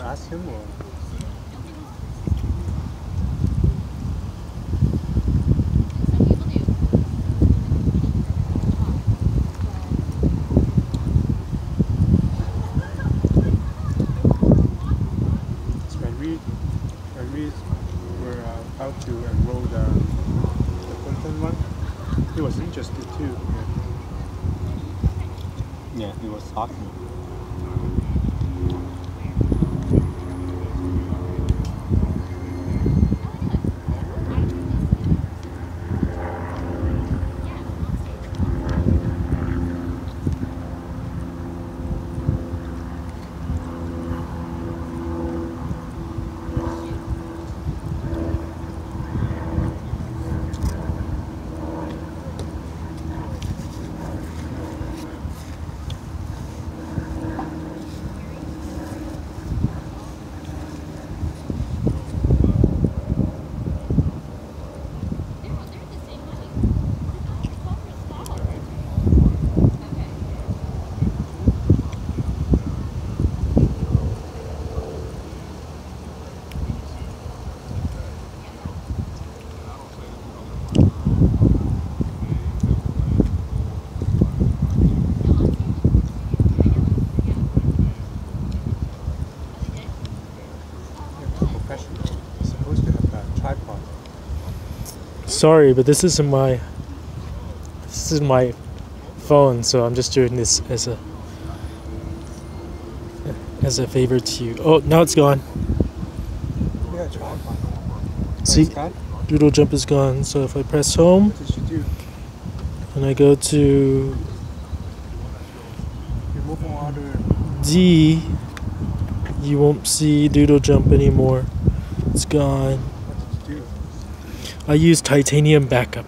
ask him or? So when we when we were uh, about to enroll the the one, he was interested too. Yeah, he was talking. You're supposed to have a tripod. Sorry, but this isn't my this is my phone, so I'm just doing this as a as a favor to you. Oh, now it's gone. Yeah, tripod. See, Doodle Jump is gone. So if I press home what did you do? and I go to Remove all other. D, you won't see Doodle Jump anymore. It's gone. I use titanium backup.